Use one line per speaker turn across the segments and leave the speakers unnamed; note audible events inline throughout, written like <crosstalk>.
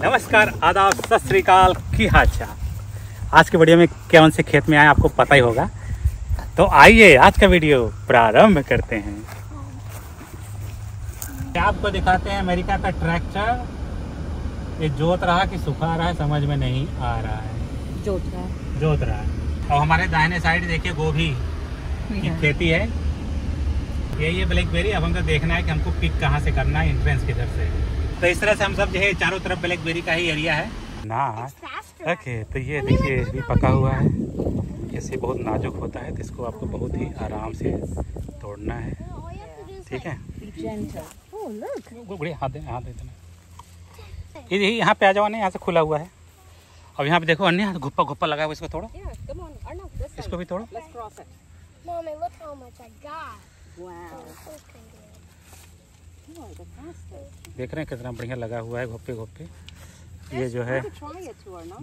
नमस्कार आदाब सत श्रीकाल की हाचा आज के वीडियो में कौन से खेत में आए आपको पता ही होगा। तो आइए आज का वीडियो प्रारंभ करते हैं। आपको दिखाते हैं अमेरिका का ट्रैक्टर। ये जोत रहा कि सुखा रहा है समझ में नहीं आ रहा है।
जोत रहा है।
जोत रहा है। और हमारे दाहिने साइड देखिए गोभी की खेती है। ये ये ब्लैकबेरी अब हमको देखना है कि हमको पिक कहाँ से करना है एंट्रेंस किधर से। तो इस तरह से हम सब जो है चारों तरफ़ ब्लैकबेरी का ही एरिया है ना ओके तो ये देखिए भी पका हुआ है इससे बहुत नाजुक होता है तो इसको आपको बहुत ही आराम से तोड़ना है ठीक है हाथ दे हाथ दे देना ये ये यहाँ पे आ जाओ ना यहाँ से खुला हुआ है अब यहाँ पे देखो अन्य घुप्पा घुप्पा लगा हुआ इसको तोड़ो
side.
इसको भी तोड़ो
Let's cross it.
Mommy, look how much I got.
Wow.
देख रहे हैं कितना बढ़िया लगा हुआ है घोपे घोपे ये जो है.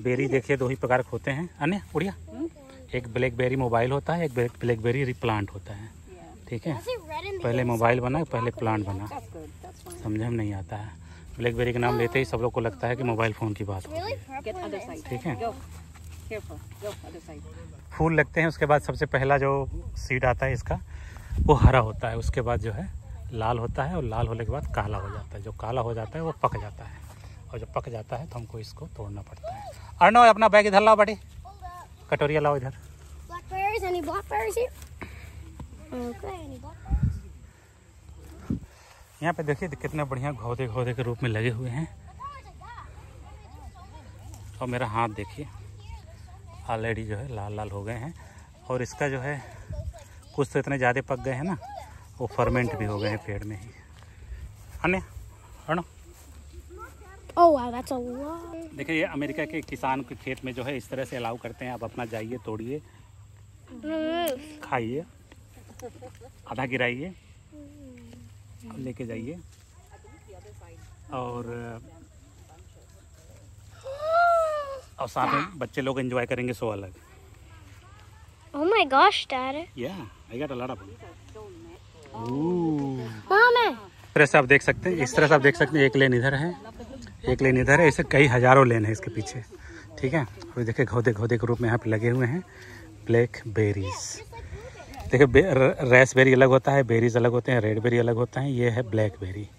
बेरी देखिए, दो ही प्रकार के होते हैं अन्य, उड़िया एक ब्लैकबेरी मोबाइल होता है, एक ब्लैकबेरी रिप्लांट होता है ठीक है पहले मोबाइल बना, पहले प्लांट बना. समझ में नहीं आता है ब्लैकबेरी का नाम लेते ही सब लोग को लगता है कि मोबाइल फ़ोन की बात हो. ठीक है. फूल लगते हैं, उसके बाद सबसे पहला जो सीड आता है इसका, वो हरा होता है उसके बाद जो है लाल होता है और लाल होने के बाद काला हो जाता है। जो काला हो जाता है वो पक जाता है। और जब पक जाता है तो हमको इसको तोड़ना पड़ता है। अर्णव अपना बैग इधर लाओ बड़ी। कटोरिया लाओ इधर? यहाँ पे देखिए कितने बढ़िया घोदे घोदे के रूप में लगे हुए हैं। और मेरा हाथ देखिए। ऑलरेडी जो है लाल लाल हो गए हैं। और इसका जो है कुछ तो इतने ज़्यादा पक गए हैं ना। वो फर्मेंट भी हो गए हैं पेड़ में ही। अन्य
Oh.
देखिए ये अमेरिका के किसान के खेत में जो है इस तरह से अलाउ करते हैं। आप अपना जाइए तोड़िए. खाइए। आधा गिराइए। लेके जाइए। और और साथ में बच्चे लोग एंजॉय करेंगे सो अलग।
Oh my gosh, Dad.
या I got a lot of तरह से आप देख सकते हैं, इस तरह से आप देख सकते हैं, एक लेन इधर है, एक लेन इधर है ऐसे कई हज़ारों लेन है इसके पीछे, ठीक है? और देखिए घोदे घोदे के रूप में यहाँ पे लगे हुए हैं, ब्लैक बेरीज। देखिए, बे- रैस बेरी अलग होता है, बेरीज अलग होते हैं, रेड बेरी अलग होता है, ये है ब्लैक बेरी।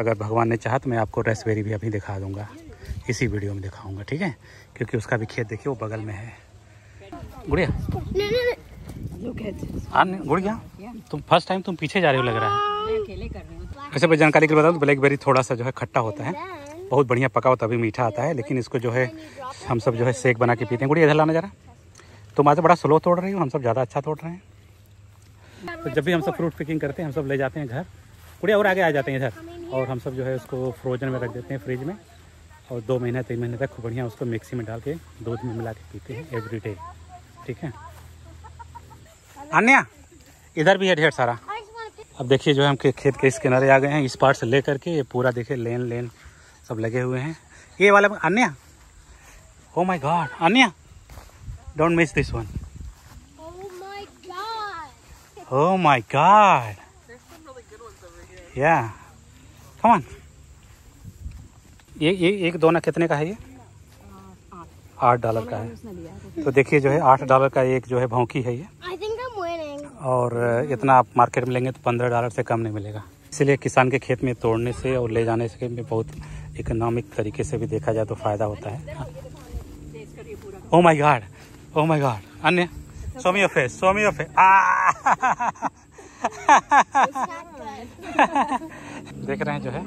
अगर भगवान ने चाहा तो मैं आपको रैस बेरी भी अभी दिखा दूँगा, इसी वीडियो में दिखाऊँगा, ठीक है? क्योंकि उसका भी खेत देखिए, वो बगल में है। गुड़िया।
At.
आन गुड़िया तुम फ़र्स्ट टाइम तुम पीछे जा रहे हो लग रहा है।
मैं अकेले कर रही हूँ.
वैसे मैं जानकारी के लिए बताऊँ तो ब्लैकबेरी थोड़ा सा जो है खट्टा होता है। बहुत बढ़िया पका हो तभी मीठा आता है लेकिन इसको जो है हम सब जो है सेक बना के पीते हैं। गुड़िया इधर लाना जरा। तुम आज बड़ा स्लो तोड़ रही हो हम सब ज़्यादा अच्छा तोड़ रहे हैं। तो जब भी हम सब फ्रूट पिकिंग करते हैं हम सब ले जाते हैं घर। गुड़िया और आगे आ जाते हैं इधर और हम सब जो है उसको फ्रोजन में रख देते हैं फ्रिज में। और दो महीने तीन महीने तक खूब बढ़िया उसको मिक्सी में डाल के दूध में मिला के पीते हैं एवरी डे ठीक है? अन्या इधर भी है ढेर सारा. अब देखिए जो है हम खेत के इस किनारे आ गए हैं इस पार्ट से लेकर के ये पूरा देखिए लेन लेन सब लगे हुए हैं। ये वाला अन्या? Oh my god Anya? Don't miss this one
Oh my god.
Oh my god या ऑन ये ये एक दोना कितने का है ये? आठ डॉलर का है। तो देखिए जो है आठ डॉलर का एक जो है भौंकी है ये। और इतना आप मार्केट में लेंगे तो पंद्रह डॉलर से कम नहीं मिलेगा। इसलिए किसान के खेत में तोड़ने से और ले जाने से में बहुत इकोनॉमिक तरीके से भी देखा जाए तो फ़ायदा होता है। Oh my god oh my god अन्य? So me your face so मी देख रहे हैं जो है.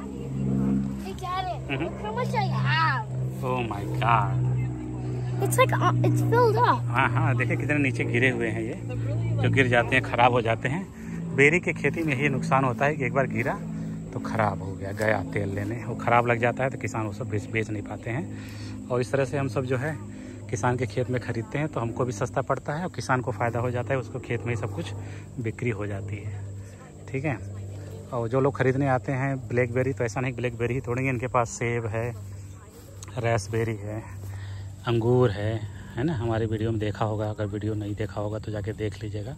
ओ my god
It's like, uh, it's filled up.
हाँ हाँ देखिए कितने नीचे गिरे हुए हैं ये। जो गिर जाते हैं खराब हो जाते हैं। बेरी की खेती में यही नुकसान होता है कि एक बार गिरा तो खराब हो गया गया तेल लेने। वो खराब लग जाता है तो किसान उसको बेच बेच नहीं पाते हैं। और इस तरह से हम सब जो है किसान के खेत में खरीदते हैं तो हमको भी सस्ता पड़ता है और किसान को फ़ायदा हो जाता है उसको खेत में ही सब कुछ बिक्री हो जाती है। ठीक है? और जो लोग खरीदने आते हैं ब्लैकबेरी तो ऐसा नहीं ब्लैकबेरी ही तोड़ेंगे इनके पास सेब है रेसबेरी है। अंगूर है है ना? हमारे वीडियो में देखा होगा अगर वीडियो नहीं देखा होगा तो जाके देख लीजिएगा।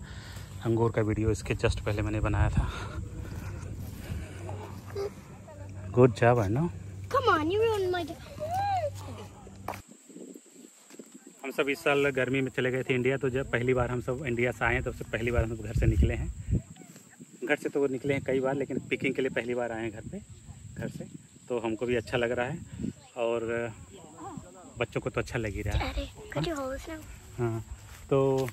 अंगूर का वीडियो इसके जस्ट पहले मैंने बनाया था। गुड जॉब है नो. हम सब इस साल गर्मी में चले गए थे इंडिया तो जब पहली बार हम सब इंडिया से आए हैं तब से पहली बार हम सब घर से निकले हैं। घर से तो वो निकले हैं कई बार लेकिन पिकिंग के लिए पहली बार आए हैं घर पे घर से। तो हमको भी अच्छा लग रहा है। और बच्चों को तो अच्छा लग ही रहा है।
now?
हाँ तो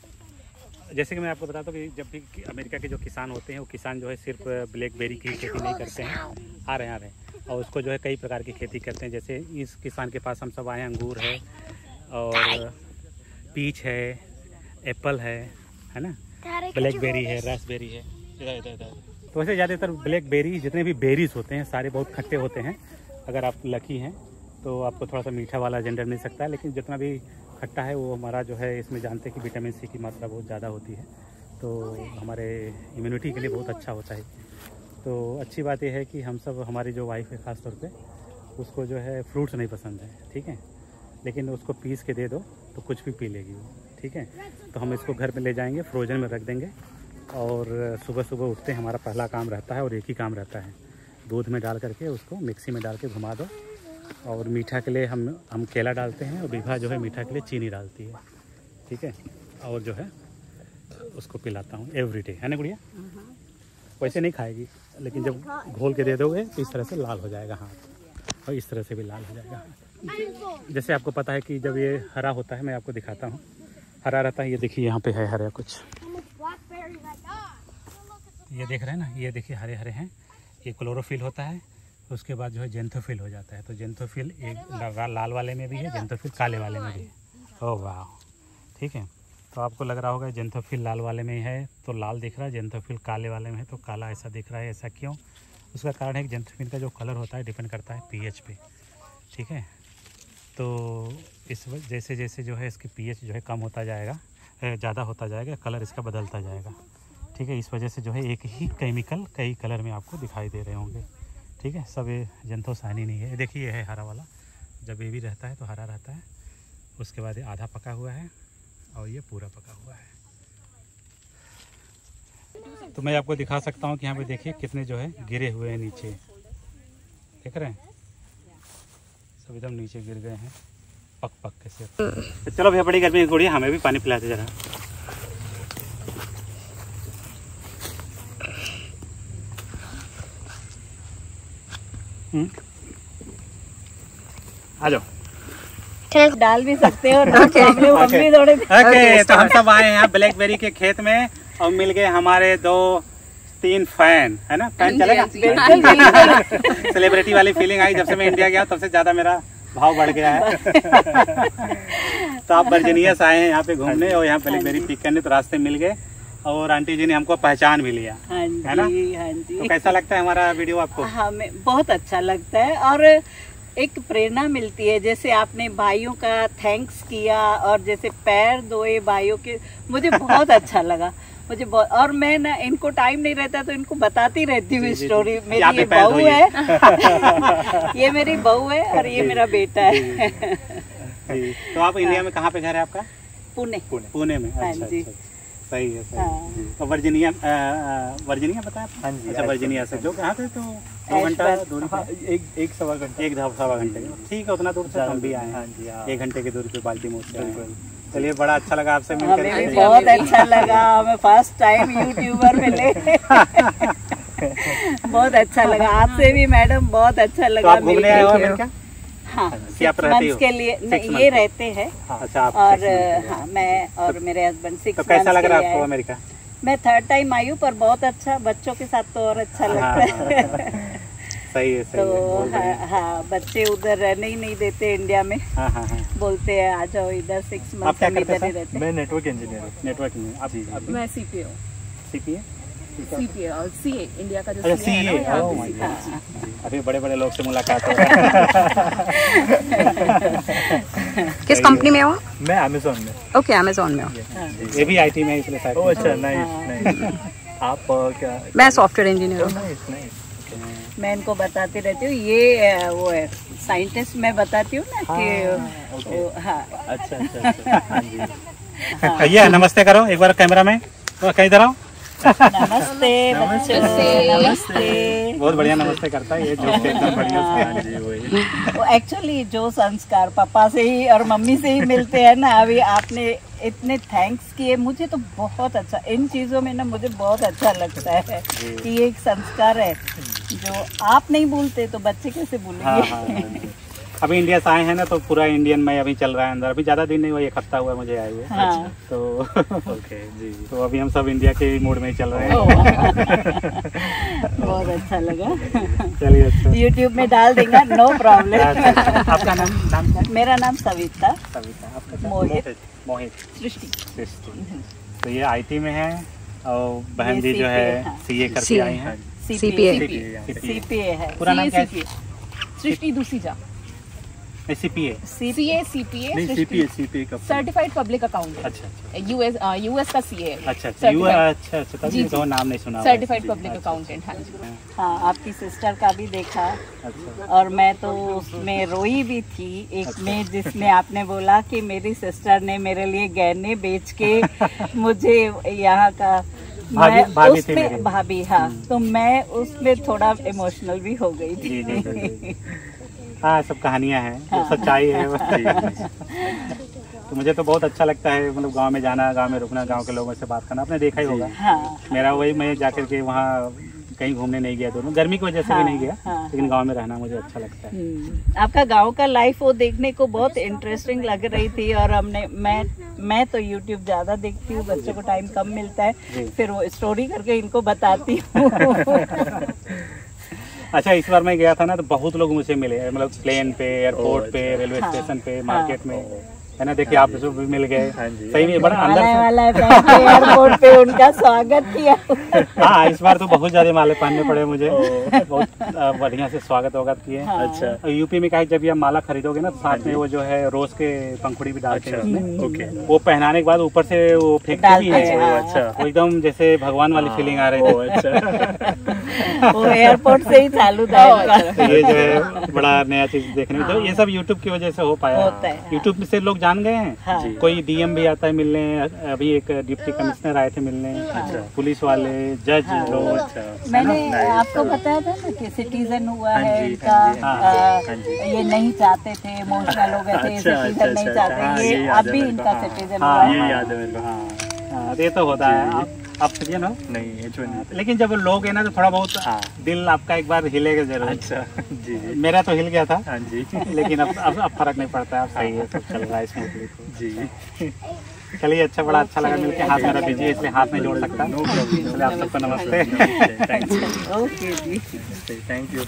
जैसे कि मैं आपको बताता हूँ कि जब भी अमेरिका के जो किसान होते हैं वो किसान जो है सिर्फ़ ब्लैकबेरी की खेती नहीं करते हैं। आ रहे हैं आ रहे हैं। और उसको जो है कई प्रकार की खेती करते हैं। जैसे इस किसान के पास हम सब आए अंगूर है और पीच है एप्पल है है ना? ब्लैकबेरी है? रासबेरी है। इधर इधर इधर। तो वैसे ज़्यादातर ब्लैकबेरी जितने भी बेरीज होते हैं सारे बहुत खट्टे होते हैं। अगर आप लकी हैं तो आपको थोड़ा सा मीठा वाला जेंडर मिल सकता है लेकिन जितना भी खट्टा है वो हमारा जो है इसमें जानते हैं कि विटामिन सी की मात्रा बहुत ज़्यादा होती है। तो हमारे इम्यूनिटी के लिए बहुत अच्छा होता है। तो अच्छी बात यह है कि हम सब हमारी जो वाइफ है ख़ास तौर पे उसको जो है फ्रूट्स नहीं पसंद है ठीक है? लेकिन उसको पीस के दे दो तो कुछ भी पी लेगी वो ठीक है? तो हम इसको घर में ले जाएँगे फ्रोजन में रख देंगे और सुबह सुबह उठते हैं हमारा पहला काम रहता है और एक ही काम रहता है। दूध में डाल करके उसको मिक्सी में डाल के घुमा दो और मीठा के लिए हम हम केला डालते हैं और विभा जो है मीठा के लिए चीनी डालती है। ठीक है? और जो है उसको पिलाता हूँ एवरी डे है ना गुड़िया? वैसे नहीं खाएगी लेकिन जब घोल के दे दोगे तो इस तरह से लाल हो जाएगा हाथ। और इस तरह से भी लाल हो जाएगा जैसे आपको पता है कि जब ये हरा होता है मैं आपको दिखाता हूँ। हरा रहता है ये देखिए यहाँ पे है हरा कुछ? ये देख रहे हैं ना ये देखिए हरे हरे हैं। ये क्लोरोफिल होता है उसके बाद जो है जेंथोफिल हो जाता है। तो जेंथोफिल एक लाल वाले में भी है जेंथोफिल काले वाले में भी है। ओह वाह। ठीक है। तो आपको लग रहा होगा जेंथोफिल लाल वाले में है तो लाल दिख रहा है जेंथोफिल काले वाले में है तो काला ऐसा दिख रहा है ऐसा क्यों? उसका कारण है कि जेंथोफिल का जो कलर होता है डिपेंड करता है पीएच पे। ठीक है। तो इस जैसे जैसे जो है इसकी पीएच जो है कम होता जाएगा ज़्यादा होता जाएगा कलर इसका बदलता जाएगा। ठीक है। इस वजह से जो है एक ही केमिकल कई कलर में आपको दिखाई दे रहे होंगे। ठीक है, सब ये जंतोसानी नहीं है। देखिए, ये है हरा वाला। जब बेबी रहता है तो हरा रहता है। उसके बाद ये आधा पका हुआ है और ये पूरा पका हुआ है। तो मैं आपको दिखा सकता हूँ कि यहाँ पे देखिए कितने जो है गिरे हुए हैं नीचे। देख रहे हैं? सब एकदम नीचे गिर गए हैं। पक पक के से तो चलो भैया, बड़ी गर्मी गुड़िया हमें भी पानी पिलाते जरा। आ जाओ।
डाल भी सकते हो हमने मम्मी थोड़े।
तो हम सब आए हैं यहाँ ब्लैकबेरी के खेत में और मिल गए हमारे दो तीन फ़ैन है ना? फ़ैन चलेगा? सेलिब्रिटी वाली फीलिंग आई जब से मैं इंडिया गया तब से ज़्यादा मेरा भाव बढ़ गया है। <laughs> तो आप <laughs> वर्जीनिया आए हैं यहाँ पे घूमने और यहाँ ब्लैकबेरी पिक करने तो रास्ते मिल गए। और आंटी जी ने हमको पहचान भी लिया
हाँ
है ना?
जी। हाँ
तो
जी
कैसा लगता है हमारा वीडियो आपको?
हमें बहुत अच्छा लगता है और एक प्रेरणा मिलती है जैसे आपने भाइयों का थैंक्स किया और जैसे पैर धोए भाइयों के मुझे बहुत <laughs> अच्छा लगा मुझे बहुत और मैं ना इनको टाइम नहीं रहता तो इनको बताती रहती हूँ
जी, जी, जी।
स्टोरी मेरी ये बहू है। <laughs> ये मेरी बहू है और ये मेरा बेटा है। <laughs>
तो आप इंडिया में कहाँ पे घर है आपका?
पुणे।
पुणे। में
हाँ
अच्छा
जी।
सही है सही
हाँ।
तो वर्जीनिया वर्जीनिया बताया? हाँ जी अच्छा वर्जीनिया से। जो कहाँ थे तो? दो घंटा? दूरी
हाँ, एक एक सवा घंटा।
एक सवा घंटे। ठीक है उतना दूर से हम भी आए
हाँ।
हैं
जी
एक घंटे की दूरी पे बाल्टी मोड़।
बिल्कुल।
चलिए बड़ा अच्छा लगा आपसे मिलकर।
बहुत अच्छा लगा। हमें फ़र्स्ट टाइम यूट्यूबर मिले। <laughs> बहुत अच्छा लगा। आपसे भी मैडम बहुत अच्छा
तो
लगा
आप घूमने आए हो
मिलके।
अमेरिका
हाँ
कि आप
सिक्स मंथ्स के लिए नहीं ये रहते हैं।
अच्छा
और हाँ मैं और मेरे हस्बैंड
तो कैसा लग रहा है आपको अमेरिका?
मैं थर्ड टाइम आई हूँ पर बहुत अच्छा बच्चों के साथ तो और अच्छा
हाँ,
लगता है।
सही है सही
तो
है
हाँ, हाँ बच्चे उधर रहने ही नहीं देते इंडिया में।
हाँ हाँ हाँ।
बोलते हैं आ जाओ इधर सिक्स मंथ इधर ही रहते
मैं नेटवर्क इंजीनियर हूँ
नेटवर्क में आप आप
मैं सीपीओ
सीपीए
सीपीए और सीए इंडिया का जो CA है ना,
सीए गॉड अभी बड़े बड़े लोग से मुलाकात हो <laughs> रहा है।
किस कंपनी में हो
मैं अमेजोन में।
ओके अमेजोन में हो।
ये भी आईटी में है, इसलिए
ओह अच्छा नाइस नाइस आप क्या?
मैं सॉफ्टवेयर इंजीनियर हूँ।
नाइस नाइस
मैं इनको बताती रहती हूँ ये वो है साइंटिस्ट मैं बताती हूँ ना कि
ओके
वो, हाँ।
अच्छा अच्छा अच्छा. हाँ जी। <laughs>
भैया नमस्ते करो एक बार कैमरा में। तो कहीं इधर आओ।
नमस्ते बच्चों। नमस्ते।
बहुत बढ़िया नमस्ते करता है ये जोक एकदम बढ़िया से।
हाँ जी वही।
वो एक्चुअली जो संस्कार पापा से ही और मम्मी से ही मिलते हैं ना अभी आपने इतने थैंक्स किए। मुझे तो बहुत अच्छा इन चीज़ों में ना मुझे बहुत अच्छा लगता है कि ये एक संस्कार है जो आप नहीं भूलते तो बच्चे कैसे
हाँ हाँ
भूलेंगे
हाँ। अभी इंडिया से आए हैं ना तो पूरा इंडियन में अभी चल रहा है अंदर। अभी ज़्यादा दिन नहीं हुआ एक हफ़्ता हुआ मुझे आए हुए।
हाँ।
तो <laughs>
ओके जी।
तो अभी हम सब इंडिया के मूड में ही चल रहे हैं। <laughs>
बहुत अच्छा लगा।
चलिए अच्छा।
यूट्यूब में डाल देंगे नो प्रॉब्लम
अच्छा, अच्छा। आपका नाम नाम क्या?
मेरा नाम सविता।
सविता आपका
मोहित।
मोहित
सृष्टि।
सृष्टि। तो ये आईटी में है और बहन जी जो है
हाँ।
सीए करके आई हैं।
CPA
सीपीए है।
पूरा नाम क्या है
सृष्टि दूसीजा
सीपीए
सीपीए सीपीए का
सर्टिफाइड पब्लिक अकाउंटेंट
अच्छा
यूएस यूएस का सी ए
अच्छा अच्छा. अच्छा अच्छा.
जी,
तो नाम नहीं सुना
सर्टिफाइड पब्लिक अकाउंटेंट हाँ
हाँ. आपकी सिस्टर का भी देखा।
अच्छा.
और मैं तो उसमें रोई भी थी एक में जिसमें आपने बोला कि मेरी सिस्टर ने मेरे लिए गहने बेच के <laughs> मुझे यहाँ का
भाभी- भाभी थी
उसमें
मेरी।
भाभी हाँ. तो मैं उसमें थोड़ा इमोशनल भी हो गई
जी जी जी
थी <laughs>
हाँ सब कहानियाँ हैं जो
हाँ।
सच्चाई <laughs> है। तो मुझे तो बहुत अच्छा लगता है मतलब गाँव में जाना गाँव में रुकना गाँव के लोगों से बात करना आपने देखा ही होगा।
हाँ।
मेरा वही मैं जाकर के वहाँ कहीं घूमने नहीं गया दोनों। गर्मी की वजह से भी
हाँ,
नहीं गया
हाँ,
लेकिन गाँव में रहना मुझे अच्छा लगता है।
हम्म, आपका गाँव का लाइफ वो देखने को बहुत इंटरेस्टिंग लग रही थी और हमने मैं मैं तो यूट्यूब ज़्यादा देखती हूँ बच्चों को टाइम कम मिलता है फिर वो स्टोरी करके इनको बताती हूँ। <laughs>
अच्छा इस बार मैं गया था ना तो बहुत लोग मुझे मिले मतलब प्लेन पे एयरपोर्ट पे रेलवे
हाँ,
स्टेशन पे
हाँ।
मार्केट में। है ना? देखिए आप सब भी मिल गए।
हाँ
सही में बड़ा अंदर
वाला एयरपोर्ट पे उनका स्वागत किया। <laughs>
हाँ इस बार तो बहुत ज़्यादा माले पहनने पड़े मुझे। बहुत बढ़िया से स्वागत वगत किए।
हाँ।
अच्छा।
यूपी में क्या है जब ये आप माला खरीदोगे ना तो साथ में वो जो है रोज के पंखुड़ी भी डालते हैं
अच्छा
उसमें।
ओके।
वो पहनाने के बाद ऊपर से वो फेंकते भी हैं।
हैं, हाँ।
अच्छा।
एकदम जैसे भगवान वाली फीलिंग आ रही थी।
अच्छा। <laughs>
वो एयरपोर्ट से ही चालू था। <laughs>
तो ये जो है बड़ा नया चीज़ देखने को तो ये सब यूट्यूब की वजह से हो पाया।
होता है, हाँ।
यूट्यूब से लोग जान गए हैं?
हाँ।
कोई डीएम भी आता है मिलने अभी एक डिप्टी कमिश्नर आए थे मिलने। पुलिस वाले जज
हाँ।
लोग।
तो मैंने आपको बताया था ना कि सिटीजन हुआ
हाँ
है इनका
हाँ हाँ हाँ।
ये नहीं चाहते थे इमोशनल हो गए थे
अच्छा, अच्छा,
सिटीजन नहीं
अच्छा, हाँ,
चाहते
ये है
अभी इनका
हाँ।
सिटीजन
हाँ,
हुआ
ये
है।
याद है मेरे को
हाँ। हाँ, ये तो होता है। आप आप सिटिजन हो
नहीं एच वन
लेकिन जब लोग है ना तो थोड़ा बहुत
हाँ।
दिल आपका एक बार हिलेगा ज़रूर।
अच्छा। जी जी।
मेरा तो हिल गया था।
हाँ जी।
लेकिन अब अब, अब फ़र्क नहीं पड़ता है अब सही है सब चल रहा है स्मूथली
जी।
चलिए अच्छा बड़ा अच्छा लगा मिलके। हाथ मेरा बिज़ी है इसलिए हाथ में जोड़ सकता।
नो
आप सबको नमस्ते।
Okay <laughs> ji.
Thank you